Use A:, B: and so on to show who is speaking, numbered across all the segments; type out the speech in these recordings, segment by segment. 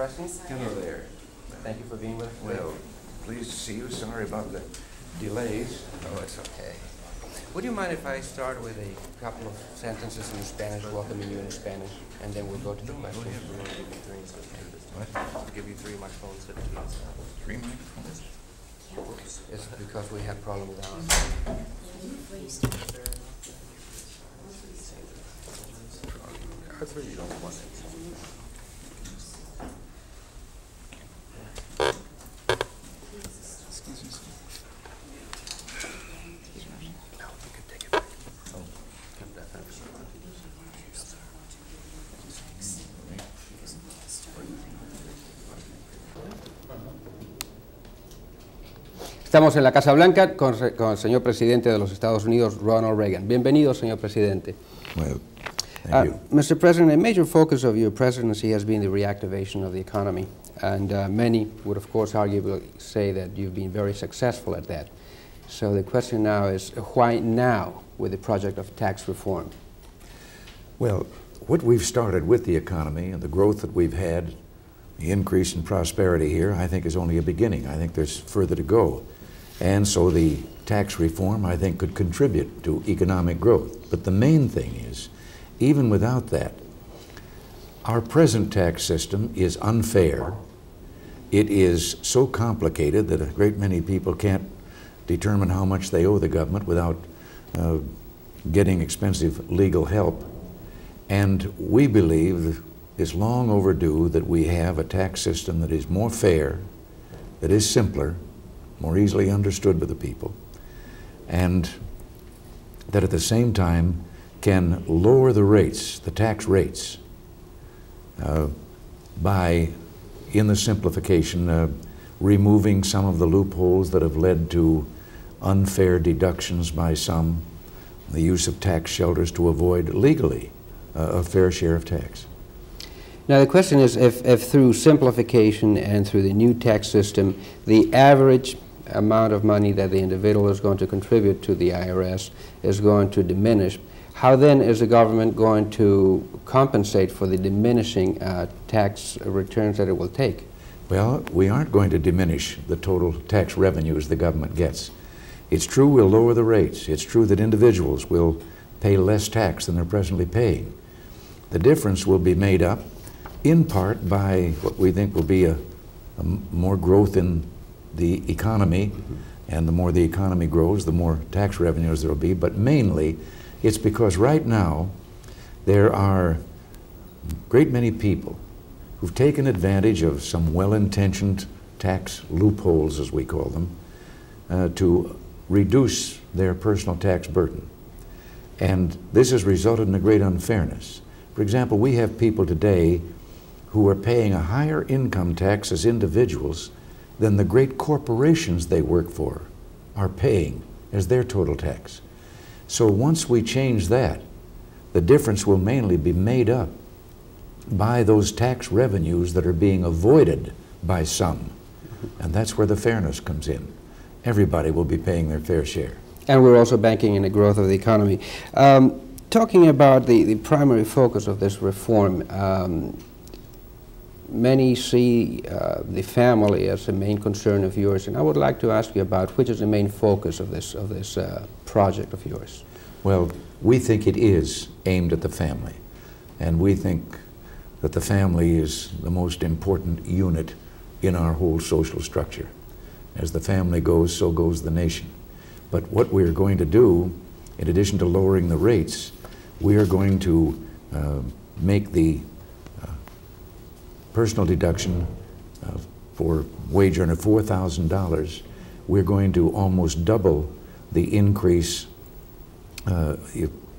A: President.
B: Hello there.
A: Thank you for being with us today.
B: Well, pleased to see you. Sorry about the delays.
A: Oh, it's okay. Would you mind if I start with a couple of sentences in Spanish, welcoming you in Spanish, and then we'll go to the questions? We're going to give you three.
B: What?
A: I'll give you three microphones.
B: Three microphones?
A: It's because we have problem with ours.
B: Arthur, you don't want it. Excuse me, sir. No, you can take it back. Oh, give that back.
A: Estamos en la Casa Blanca con, con el señor presidente de los Estados Unidos, Ronald Reagan. Bienvenido, señor presidente.
B: Well,
A: Uh,
B: thank you.
A: Mr. President, a major focus of your presidency has been the reactivation of the economy, and uh, many would, of course, arguably say that you've been very successful at that. So the question now is, why now with the project of tax reform?
C: Well, what we've started with the economy and the growth that we've had, the increase in prosperity here, I think is only a beginning. I think there's further to go. And so the tax reform, I think, could contribute to economic growth. But the main thing is, even without that, our present tax system is unfair. It is so complicated that a great many people can't determine how much they owe the government without uh, getting expensive legal help. And we believe it's long overdue that we have a tax system that is more fair, that is simpler, more easily understood by the people, and that at the same time can lower the rates, the tax rates, uh, by, in the simplification, uh, removing some of the loopholes that have led to unfair deductions by some, the use of tax shelters to avoid legally uh, a fair share of tax.
A: Now, the question is if, if through simplification and through the new tax system, the average amount of money that the individual is going to contribute to the IRS is going to diminish, how then is the government going to compensate for the diminishing uh, tax returns that it will take?
C: Well, we aren't going to diminish the total tax revenues the government gets. It's true we'll lower the rates. It's true that individuals will pay less tax than they're presently paying. The difference will be made up in part by what we think will be a, a more growth in the economy, and the more the economy grows, the more tax revenues there will be, but mainly it's because right now there are great many people who've taken advantage of some well-intentioned tax loopholes, as we call them, uh, to reduce their personal tax burden. And this has resulted in a great unfairness. For example, we have people today who are paying a higher income tax as individuals than the great corporations they work for are paying as their total tax. So once we change that, the difference will mainly be made up by those tax revenues that are being avoided by some. And that's where the fairness comes in. Everybody will be paying their fair share.
A: And we're also banking in the growth of the economy. Um, talking about the, the primary focus of this reform, um, many see uh, the family as a main concern of yours, and I would like to ask you about which is the main focus of this, of this uh, project of yours.
C: Well, we think it is aimed at the family. And we think that the family is the most important unit in our whole social structure. As the family goes, so goes the nation. But what we're going to do, in addition to lowering the rates, we are going to uh, make the personal deduction uh, for wage earner $4,000. We're going to almost double the increase uh,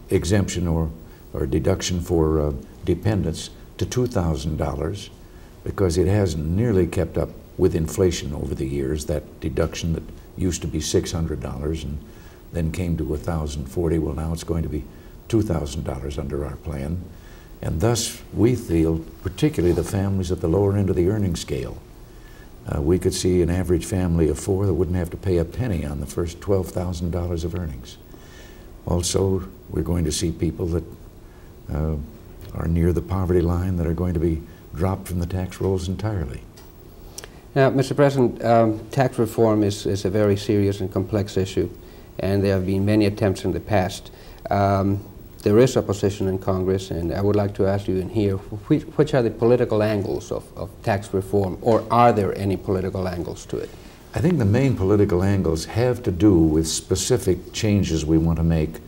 C: exemption or, or deduction for uh, dependents to $2,000 because it hasn't nearly kept up with inflation over the years. That deduction that used to be $600 and then came to 1,040, well, now it's going to be $2,000 under our plan. And thus, we feel, particularly the families at the lower end of the earning scale, uh, we could see an average family of four that wouldn't have to pay a penny on the first $12,000 of earnings. Also, we're going to see people that uh, are near the poverty line that are going to be dropped from the tax rolls entirely.
A: Now, Mr. President, um, tax reform is, is a very serious and complex issue, and there have been many attempts in the past. Um, there is opposition in Congress, and I would like to ask you in here, which, which are the political angles of, of tax reform, or are there any political angles to it?
C: I think the main political angles have to do with specific changes we want to make.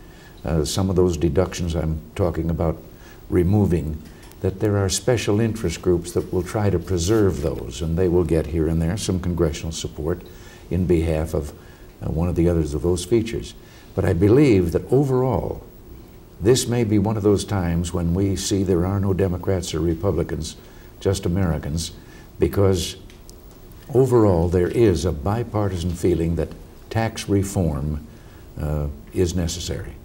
C: Uh, some of those deductions I'm talking about removing, that there are special interest groups that will try to preserve those, and they will get here and there some congressional support in behalf of uh, one of the others of those features. But I believe that overall, this may be one of those times when we see there are no Democrats or Republicans, just Americans, because overall there is a bipartisan feeling that tax reform uh, is necessary.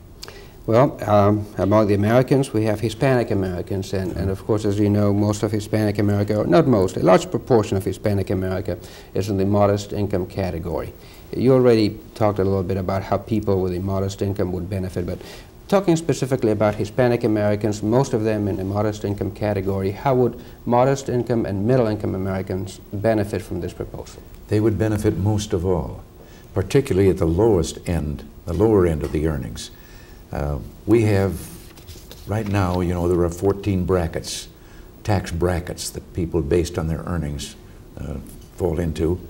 A: Well, um, among the Americans, we have Hispanic Americans, and, and of course, as you know, most of Hispanic America, not most, a large proportion of Hispanic America is in the modest income category. You already talked a little bit about how people with a modest income would benefit, but talking specifically about Hispanic Americans, most of them in the modest income category, how would modest income and middle income Americans benefit from this proposal?
C: They would benefit most of all, particularly at the lowest end, the lower end of the earnings. Uh, we have, right now, you know, there are 14 brackets, tax brackets that people based on their earnings uh, fall into.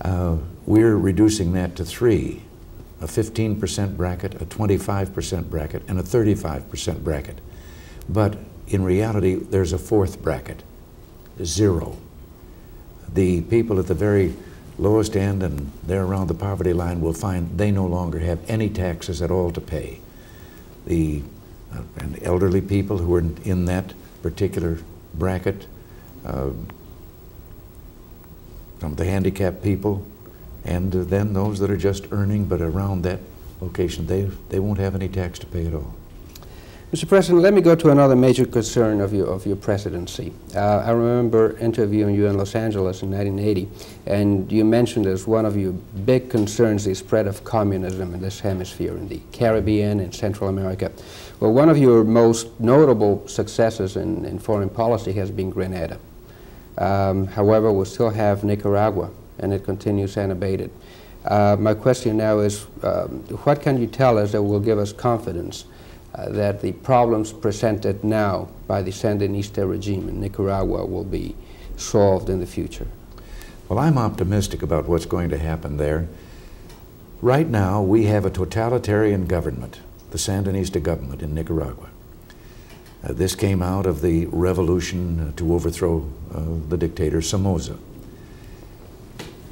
C: Uh, we're reducing that to three, a 15% bracket, a 25% bracket, and a 35% bracket. But in reality, there's a fourth bracket, zero. The people at the very lowest end and they're around the poverty line will find they no longer have any taxes at all to pay the uh, and elderly people who are in that particular bracket, uh, some of the handicapped people, and then those that are just earning but around that location, they, they won't have any tax to pay at all.
A: Mr. President, let me go to another major concern of your, of your presidency. Uh, I remember interviewing you in Los Angeles in 1980, and you mentioned as one of your big concerns the spread of communism in this hemisphere, in the Caribbean and Central America. Well, one of your most notable successes in, in foreign policy has been Grenada. Um, however, we still have Nicaragua, and it continues unabated. Uh, my question now is, um, what can you tell us that will give us confidence uh, that the problems presented now by the Sandinista regime in Nicaragua will be solved in the future?
C: Well, I'm optimistic about what's going to happen there. Right now, we have a totalitarian government, the Sandinista government in Nicaragua. Uh, this came out of the revolution uh, to overthrow uh, the dictator Somoza.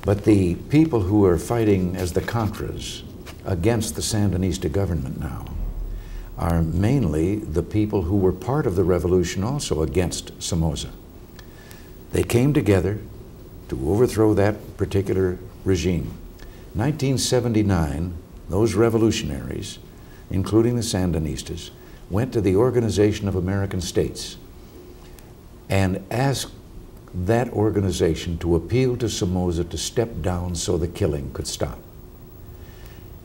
C: But the people who are fighting as the Contras against the Sandinista government now are mainly the people who were part of the revolution also against Somoza. They came together to overthrow that particular regime. 1979, those revolutionaries, including the Sandinistas, went to the Organization of American States and asked that organization to appeal to Somoza to step down so the killing could stop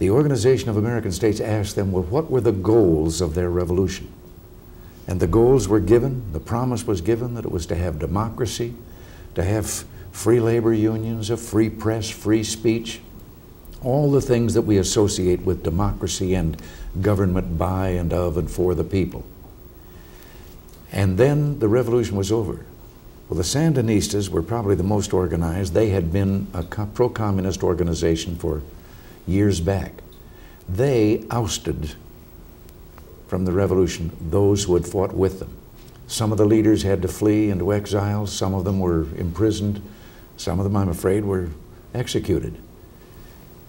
C: the Organization of American States asked them, well, what were the goals of their revolution? And the goals were given, the promise was given that it was to have democracy, to have free labor unions, a free press, free speech, all the things that we associate with democracy and government by and of and for the people. And then the revolution was over. Well, the Sandinistas were probably the most organized. They had been a pro-communist organization for years back. They ousted from the revolution those who had fought with them. Some of the leaders had to flee into exile, some of them were imprisoned, some of them, I'm afraid, were executed.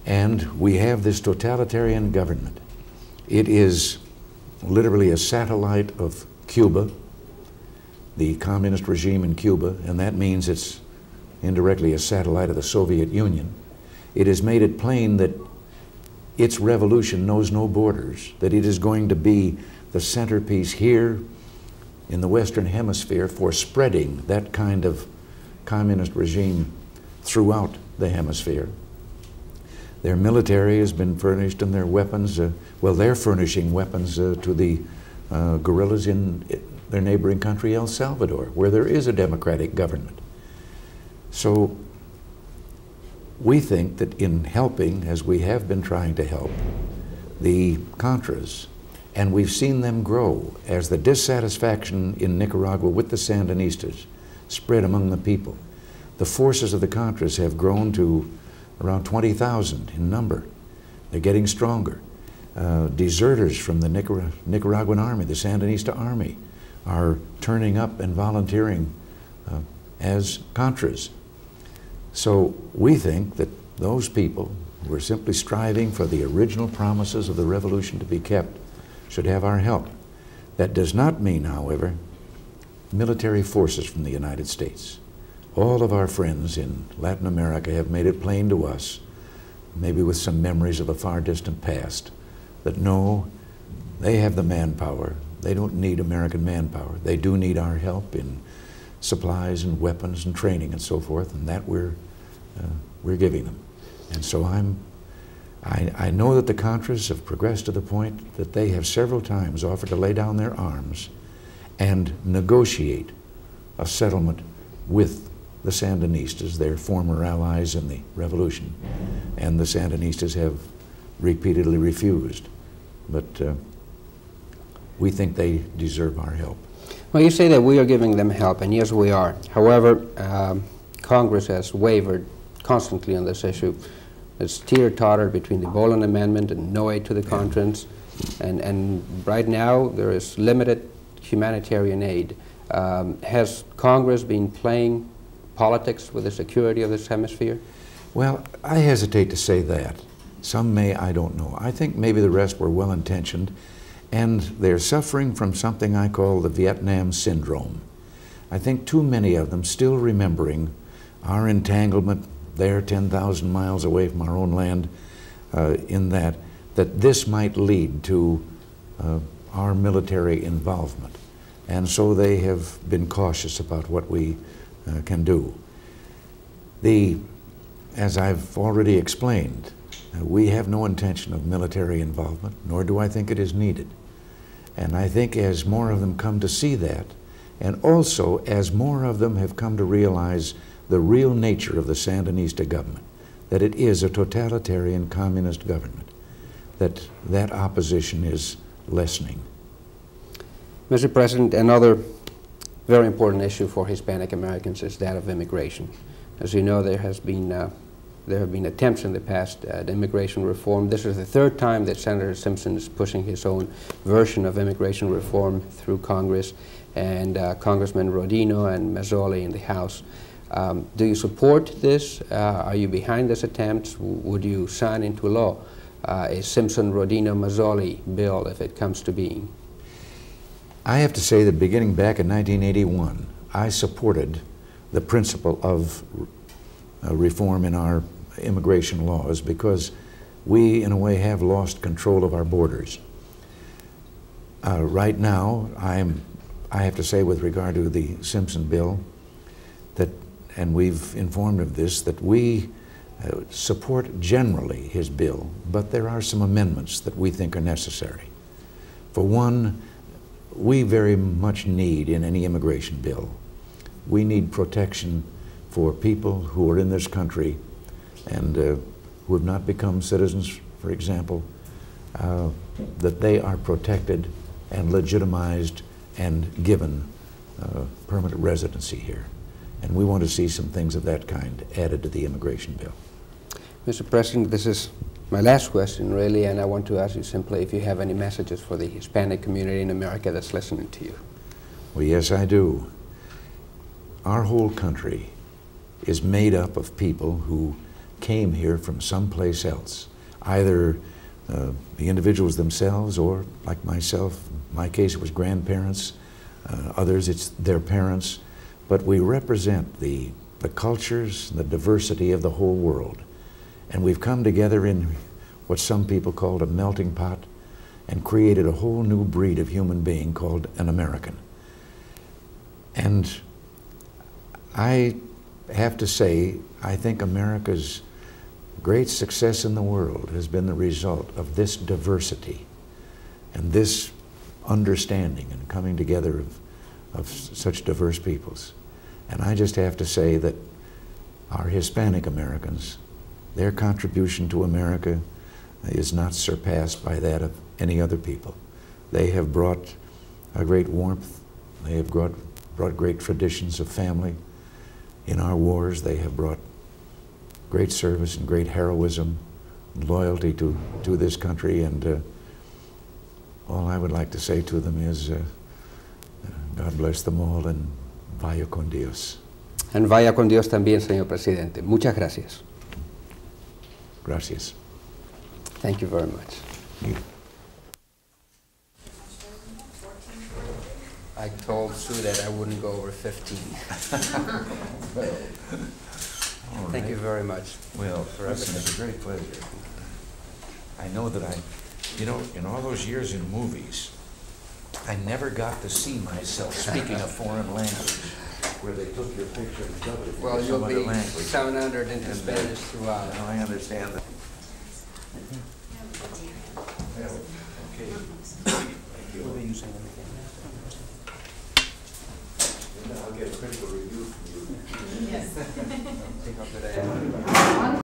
C: And we have this totalitarian government. It is literally a satellite of Cuba, the communist regime in Cuba, and that means it's indirectly a satellite of the Soviet Union it has made it plain that its revolution knows no borders, that it is going to be the centerpiece here in the Western Hemisphere for spreading that kind of communist regime throughout the hemisphere. Their military has been furnished and their weapons, uh, well, they're furnishing weapons uh, to the uh, guerrillas in their neighboring country, El Salvador, where there is a democratic government. So we think that in helping, as we have been trying to help, the Contras, and we've seen them grow as the dissatisfaction in Nicaragua with the Sandinistas spread among the people. The forces of the Contras have grown to around 20,000 in number. They're getting stronger. Uh, deserters from the Nicar Nicaraguan army, the Sandinista army, are turning up and volunteering uh, as Contras. So we think that those people who are simply striving for the original promises of the revolution to be kept should have our help. That does not mean, however, military forces from the United States. All of our friends in Latin America have made it plain to us, maybe with some memories of a far distant past, that no, they have the manpower. They don't need American manpower. They do need our help in supplies and weapons and training and so forth, and that we're, uh, we're giving them. And so I'm, I, I know that the Contras have progressed to the point that they have several times offered to lay down their arms and negotiate a settlement with the Sandinistas, their former allies in the revolution. And the Sandinistas have repeatedly refused. But uh, we think they deserve our help.
A: Well, you say that we are giving them help, and yes, we are. However, um, Congress has wavered constantly on this issue. It's teeter-totter between the Boland Amendment and no aid to the Contras. And, and right now, there is limited humanitarian aid. Um, has Congress been playing politics with the security of this hemisphere?
C: Well, I hesitate to say that. Some may, I don't know. I think maybe the rest were well intentioned, and they're suffering from something I call the Vietnam syndrome. I think too many of them still remembering our entanglement there 10,000 miles away from our own land uh, in that, that this might lead to uh, our military involvement. And so they have been cautious about what we uh, can do. The, as I've already explained, uh, we have no intention of military involvement, nor do I think it is needed. And I think as more of them come to see that, and also as more of them have come to realize the real nature of the Sandinista government, that it is a totalitarian communist government, that that opposition is lessening.
A: Mr. President, another very important issue for Hispanic Americans is that of immigration. As you know, there has been uh, there have been attempts in the past at immigration reform. This is the third time that Senator Simpson is pushing his own version of immigration reform through Congress, and uh, Congressman Rodino and Mazzoli in the House. Um, do you support this? Uh, are you behind this attempt? would you sign into law uh, a Simpson-Rodino-Mazzoli bill if it comes to being?
C: I have to say that beginning back in 1981, I supported the principle of uh, reform in our immigration laws because we, in a way, have lost control of our borders. Uh, right now, I'm, I have to say with regard to the Simpson bill that, and we've informed of this, that we uh, support generally his bill, but there are some amendments that we think are necessary. For one, we very much need in any immigration bill. We need protection for people who are in this country and uh, who have not become citizens, for example, uh, that they are protected and legitimized and given uh, permanent residency here. And we want to see some things of that kind added to the immigration bill.
A: Mr. President, this is my last question, really, and I want to ask you simply if you have any messages for the Hispanic community in America that's listening to you.
C: Well, yes, I do. Our whole country is made up of people who came here from someplace else, either uh, the individuals themselves or, like myself, my case it was grandparents, uh, others it's their parents, but we represent the, the cultures, the diversity of the whole world. And we've come together in what some people called a melting pot and created a whole new breed of human being called an American. And I have to say, I think America's great success in the world has been the result of this diversity and this understanding and coming together of of such diverse peoples. And I just have to say that our Hispanic Americans, their contribution to America is not surpassed by that of any other people. They have brought a great warmth, they have brought, brought great traditions of family. In our wars, they have brought great service and great heroism, and loyalty to, to this country, and uh, all I would like to say to them is uh, uh, God bless them all and vaya con Dios.
A: And vaya con Dios también, señor presidente. Muchas gracias.
C: Gracias.
A: Thank you very much. I told Sue that I wouldn't go over 15. Thank you very much.
C: Well,
A: For
C: listen, it's a great pleasure. I know that I, you know, in all those years in movies, I never got to see myself speaking a foreign language where they took your picture and dubbed it
A: Well,
C: into
A: you'll
C: some other
A: be
C: language.
A: sound honored into
C: And, uh,
A: Spanish throughout.
C: I understand that.